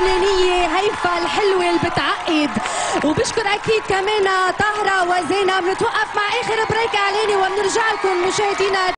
اللبنانية هيفا الحلوة اللي بتعقد. وبشكر أكيد كمان طهرة وزينب بنتوقف مع آخر بريك إعلاني وبنرجع لكم مشاهدينا.